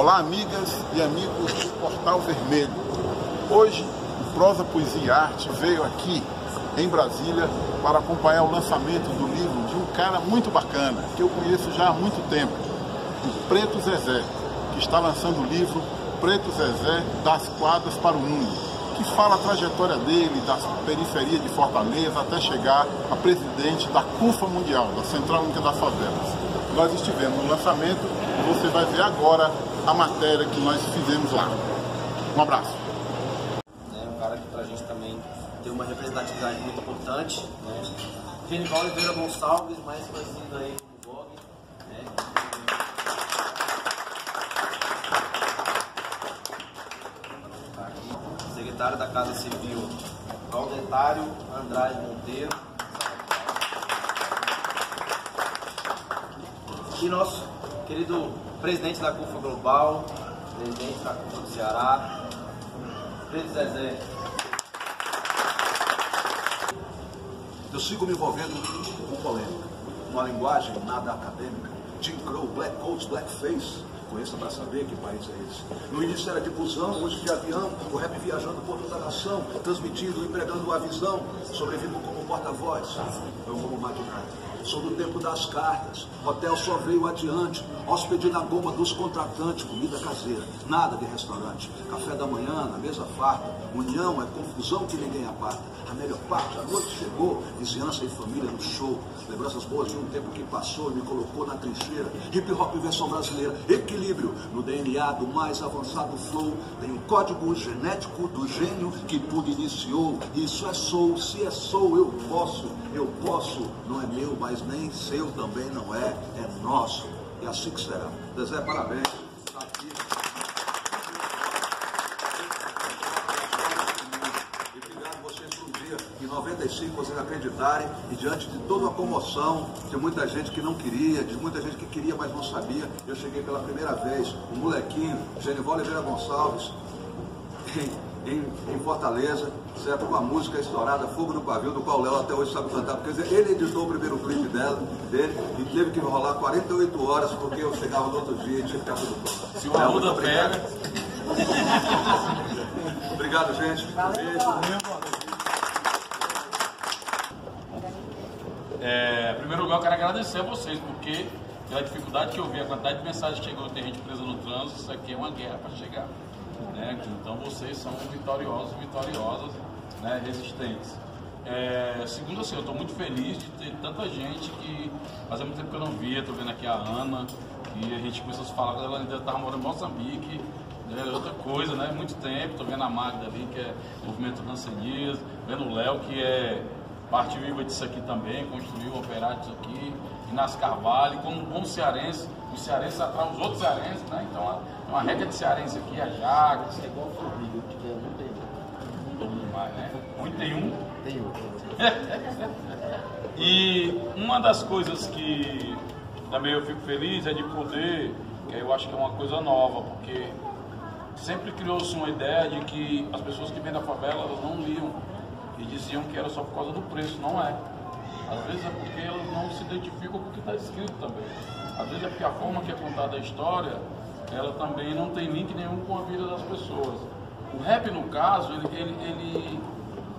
Olá, amigas e amigos do Portal Vermelho. Hoje, o Prosa, Poesia e Arte veio aqui em Brasília para acompanhar o lançamento do livro de um cara muito bacana, que eu conheço já há muito tempo, o Preto Zezé, que está lançando o livro Preto Zezé das Quadras para o Mundo que fala a trajetória dele da periferia de Fortaleza até chegar a presidente da CUFA Mundial, da Central Única das Favelas. Nós estivemos no lançamento você vai ver agora a matéria que nós fizemos lá. Um abraço. É um cara que pra gente também tem uma representatividade muito importante. Né? Genival Oliveira Gonçalves, mais conhecido aí como Gog. Né? secretário da Casa Civil, Valdetário Andrade Monteiro. E nosso querido presidente da CUFA Global, presidente da CUFA do Ceará, Pedro Zezé. Eu sigo me envolvendo com polêmica, uma linguagem nada acadêmica. Jim Crow, Black Coats, Blackface, Conheça para saber que país é esse. No início era de busão, hoje de avião, o rap viajando por toda a nação, transmitindo, empregando a visão, sobrevivo como porta-voz, eu como magnata. Sou do tempo das cartas, hotel só veio adiante, hóspede na goma dos contratantes, comida caseira, nada de restaurante, café da manhã na mesa farta, união é confusão que ninguém aparta, a melhor parte, a noite chegou, vizinhança e família no show, lembranças boas de um tempo que passou e me colocou na trincheira, hip hop versão brasileira, equilíbrio. No DNA do mais avançado flow, tem o um código genético do gênio que tudo iniciou, isso é sou, se é sou, eu posso, eu posso, não é meu, mas nem seu também não é, é nosso. E assim que será. Zezé, parabéns. Aqui. E obrigado vocês por um dia, em 95, vocês acreditarem, e diante de toda a comoção, de muita gente que não queria, de muita gente que queria, mas não sabia, eu cheguei pela primeira vez, um molequinho, Genival Oliveira Gonçalves, em, em, em Fortaleza, certo? Com a música estourada, Fogo no Pavio, do qual o Léo até hoje sabe cantar, porque dizer, ele editou o primeiro clipe dela, dele e teve que rolar 48 horas, porque eu chegava no outro dia e tinha que ficar tudo pronto. Se o Arruda pega. Obrigado, gente. Beijo. É, em primeiro lugar, eu quero agradecer a vocês, porque pela dificuldade que eu vi, a quantidade de mensagens que chegou, tem gente presa no trânsito, isso aqui é uma guerra para chegar. Né? Então vocês são vitoriosos, vitoriosas, né? resistentes. É, segundo assim, eu estou muito feliz de ter tanta gente que fazia muito tempo que eu não via, estou vendo aqui a Ana, e a gente começou a falar, ela ainda estava morando em Moçambique, é outra coisa, né? Muito tempo, estou vendo a Magda ali, que é movimento Dancenias, vendo o Léo, que é parte viva disso aqui também, construiu, operar disso aqui, Inácio Carvalho, como um bom cearense, os cearenses atraem os outros cearenses, né? Então, é uma regra de cearense aqui, a Jacques. É igual Formiga, que é um mais, né? Muito tem um. Tem um. e uma das coisas que também eu fico feliz é de poder, que eu acho que é uma coisa nova, porque sempre criou-se uma ideia de que as pessoas que vêm da favela elas não liam e diziam que era só por causa do preço, não é. Às vezes é porque elas não se identificam com o que está escrito também. Às vezes é porque a forma que é contada a história, ela também não tem link nenhum com a vida das pessoas. O rap, no caso, ele, ele, ele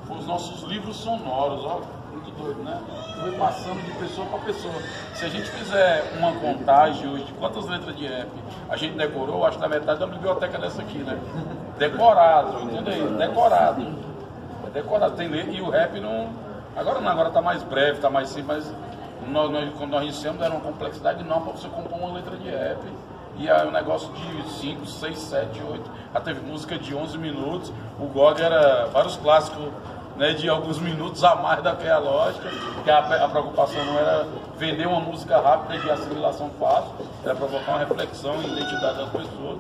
os nossos livros sonoros, ó, muito doido, né? Foi passando de pessoa para pessoa. Se a gente fizer uma contagem hoje de quantas letras de rap a gente decorou, acho que na metade da biblioteca dessa aqui, né? Decorado, entendeu? Decorado. É decorado, tem letra e o rap não. Agora não, agora tá mais breve, tá mais simples, mas nós, nós, quando nós iniciamos era uma complexidade enorme para você compor uma letra de rap. E aí um negócio de 5, 6, 7, 8. Já teve música de 11 minutos. O GOG era vários clássicos né, de alguns minutos a mais daquela lógica. Que a, a preocupação não era vender uma música rápida de assimilação fácil, era provocar uma reflexão e identidade das pessoas.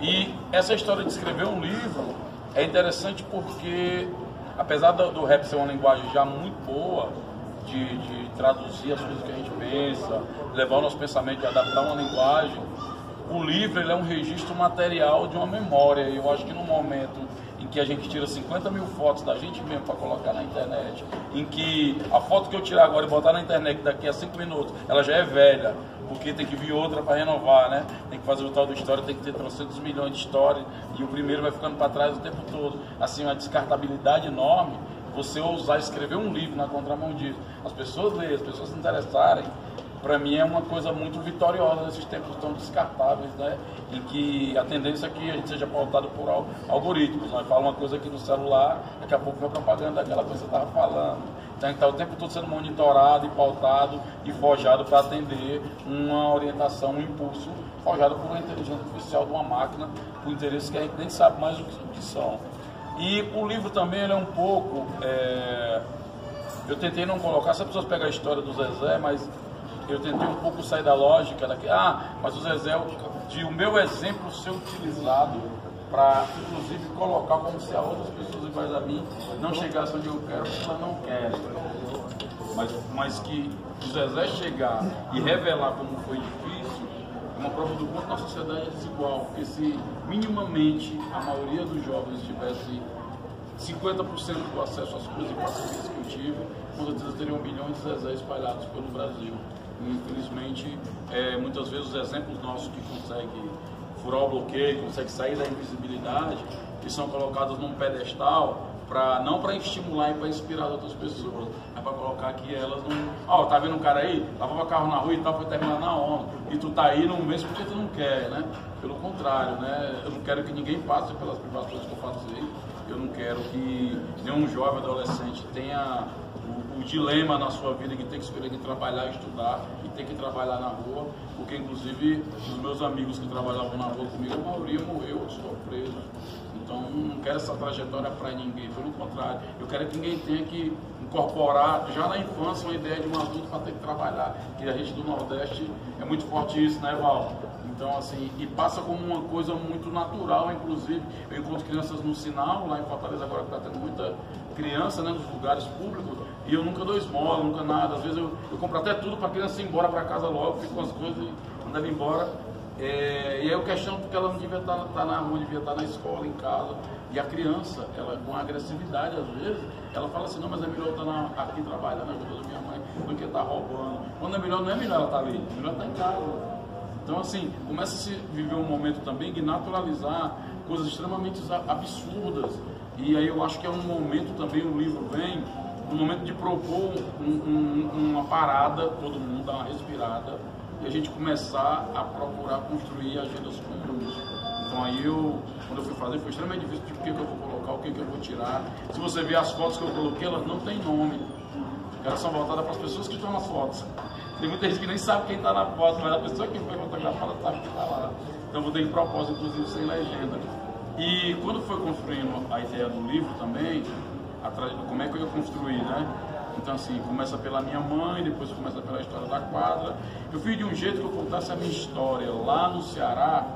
E essa história de escrever um livro é interessante porque, apesar do, do rap ser uma linguagem já muito boa, de, de traduzir as coisas que a gente pensa, levar o nosso pensamento e adaptar uma linguagem, o livro ele é um registro material de uma memória. E eu acho que no momento em que a gente tira 50 mil fotos da gente mesmo para colocar na internet, em que a foto que eu tirar agora e botar na internet daqui a 5 minutos, ela já é velha, porque tem que vir outra para renovar, né? Tem que fazer o tal do história, tem que ter 300 milhões de histórias e o primeiro vai ficando para trás o tempo todo. Assim, uma descartabilidade enorme. Você ousar escrever um livro na contramão disso, as pessoas lerem, as pessoas se interessarem, para mim é uma coisa muito vitoriosa nesses tempos tão descartáveis, né? Em que a tendência é que a gente seja pautado por algoritmos. Nós né? falamos uma coisa aqui no celular, daqui a pouco vai propaganda daquela coisa que você estava falando. Então está o tempo todo sendo monitorado e pautado e forjado para atender uma orientação, um impulso forjado por uma inteligência artificial de uma máquina, por interesses que a gente nem sabe mais o que, são. E o livro também é um pouco. É... Eu tentei não colocar, se as pessoas pegam a história do Zezé, mas eu tentei um pouco sair da lógica daqui. Ah, mas o Zezé, de o meu exemplo ser utilizado para, inclusive, colocar como se a outras pessoas iguais a mim não chegassem onde eu quero, porque elas não querem. Mas, mas que o Zezé chegar e revelar como foi difícil, é uma prova do quanto a sociedade é desigual. Porque se minimamente a maioria dos jovens tivesse 50% do acesso às coisas e parcerias que eu tive, com certeza teriam milhões de Zezé espalhados pelo Brasil. Infelizmente, é, muitas vezes os exemplos nossos que conseguem furar o bloqueio, conseguem sair da invisibilidade, que são colocados num pedestal, pra, não para estimular e para inspirar outras pessoas, mas para colocar que elas não. Ó, oh, tá vendo um cara aí? Lavava carro na rua e tal, foi terminar na onda. E tu tá aí num mês porque tu não quer, né? Pelo contrário, né? Eu não quero que ninguém passe pelas privações que eu passei. Eu não quero que nenhum jovem adolescente tenha o, o, dilema na sua vida que tem que escolher que trabalhar, estudar e tem que trabalhar na rua, porque inclusive os meus amigos que trabalhavam na rua comigo, a maioria morreu, eu estou preso. Então não quero essa trajetória para ninguém, pelo contrário, eu quero que ninguém tenha que incorporar já na infância uma ideia de um adulto para ter que trabalhar, que a gente do Nordeste é muito forte isso, né, Val? Então, assim, e passa como uma coisa muito natural, inclusive. Eu encontro crianças no sinal, lá em Fortaleza agora que está tendo muita criança, né, nos lugares públicos, e eu nunca dou esmola, nunca nada. Às vezes eu, eu compro até tudo para a criança ir embora para casa logo, fico com as coisas e mando ela embora. É, e aí eu questiono porque ela não devia estar, tá, estar tá na rua, devia estar tá na escola, em casa. E a criança, ela com agressividade às vezes, ela fala assim, não, mas é melhor estar na, aqui trabalhando, ajudando minha mãe, do que estar roubando. Quando é melhor, não é melhor ela estar ali, é melhor estar em casa. Então, assim, começa a se viver um momento também de naturalizar coisas extremamente absurdas. E aí eu acho que é um momento também, o livro vem, um momento de propor um, um, uma parada, todo mundo dar uma respirada, e a gente começar a procurar construir agendas comuns. Então aí eu, quando eu fui fazer, foi extremamente difícil de o que, que eu vou colocar, o que, que eu vou tirar. Se você ver as fotos que eu coloquei, elas não têm nome. Elas são voltadas para as pessoas que estão nas fotos. Tem muita gente que nem sabe quem está na foto, mas a pessoa que foi fotografada sabe que está lá. Então vou ter propósito, inclusive, sem legenda. E quando foi construindo a ideia do livro também, como é que eu ia construir, né? Então assim, começa pela minha mãe, depois começa pela história da quadra. Eu fiz de um jeito que eu contasse a minha história lá no Ceará,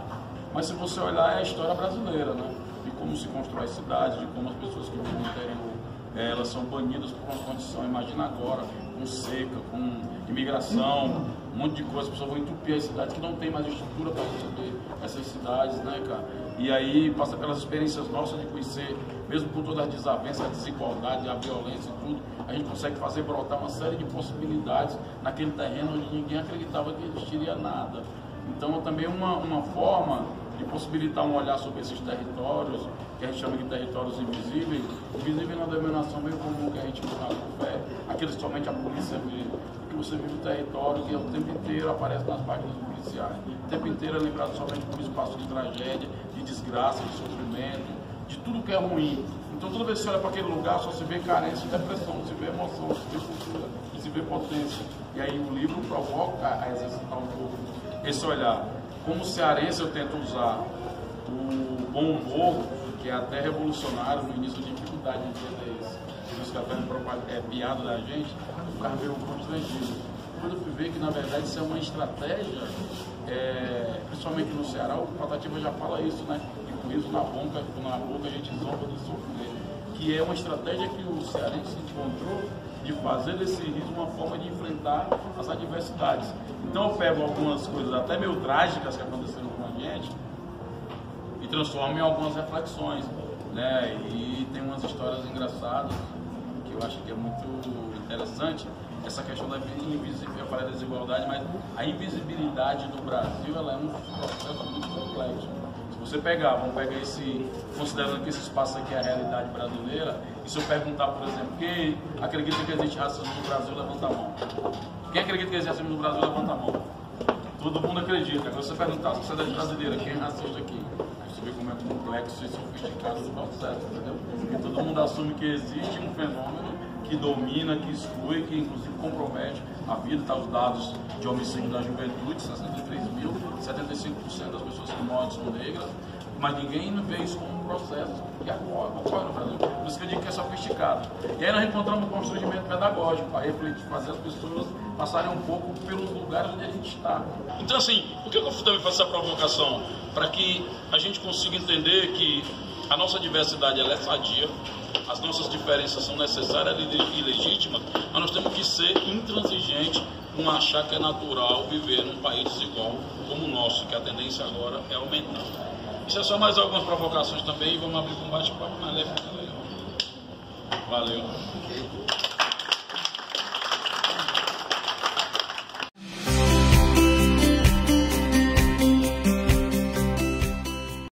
mas se você olhar é a história brasileira, né? De como se constrói cidade, de como as pessoas que vivem no interior, eh, elas são banidas por uma condição, imagina agora, com seca, com imigração, um monte de coisa, as pessoas vão entupir as cidades que não tem mais estrutura para receber essas cidades, né, cara? E aí passa pelas experiências nossas de conhecer, mesmo com todas as desavenças, a desigualdade, a violência e tudo, a gente consegue fazer brotar uma série de possibilidades naquele terreno onde ninguém acreditava que existiria nada. Então também uma, uma forma de possibilitar um olhar sobre esses territórios, que a gente chama de territórios invisíveis, invisível na denominação meio comum que a gente está no pé, aqueles que somente a polícia vê, que você vive o território que o tempo inteiro aparece nas páginas policiais, o tempo inteiro é lembrado somente como espaço de tragédia, de desgraça, de sofrimento, de tudo que é ruim. Então toda vez que você olha para aquele lugar, só se vê carência e depressão, se vê emoção, se vê cultura, se vê potência. E aí o livro provoca a exercitar um pouco esse olhar. Como cearense eu tento usar o bom humor, que é até revolucionário no início de dificuldade de entender isso. Por isso que até é piada da gente, o cara veio constrangido. Quando eu fui ver que na verdade isso é uma estratégia, é, principalmente no Ceará, o Patativa já fala isso, né? E com isso na boca, na boca a gente zomba do sofrer. Que é uma estratégia que o cearense encontrou de fazer desse riso uma forma de enfrentar as adversidades. Então eu pego algumas coisas até meio trágicas que aconteceram com a gente e transformo em algumas reflexões. né? E tem umas histórias engraçadas eu acho que é muito interessante. Essa questão da invisibilidade, eu falei da desigualdade, mas a invisibilidade do Brasil ela é um processo muito complexo. Se você pegar, vamos pegar esse, considerando que esse espaço aqui é a realidade brasileira, e se eu perguntar, por exemplo, quem acredita que existe racismo no Brasil, levanta a mão. Quem acredita que existe racismo no Brasil, levanta a mão. Todo mundo acredita. Agora, se você perguntar a sociedade brasileira, quem é racista aqui? Você vê como é complexo e sofisticado o processo, entendeu? Porque todo mundo assume que existe um fenômeno que domina, que exclui, que inclusive compromete a vida. Está os dados de homicídio da juventude, 63 mil, 75% das pessoas que morrem são negras, mas ninguém vê isso como um processo que ocorre no Brasil. Por isso que eu digo que é sofisticado. E aí nós encontramos um constrangimento pedagógico para refletir, fazer as pessoas passarem um pouco pelos lugares onde a gente está. Então, assim, por que eu também faço essa provocação? Para que a gente consiga entender que a nossa diversidade é sadia, as nossas diferenças são necessárias e legítimas, mas nós temos que ser intransigentes com achar que é natural viver num país desigual como o nosso, que a tendência agora é aumentar. Isso é só mais algumas provocações também vamos abrir um bate-papo mais leve. Valeu.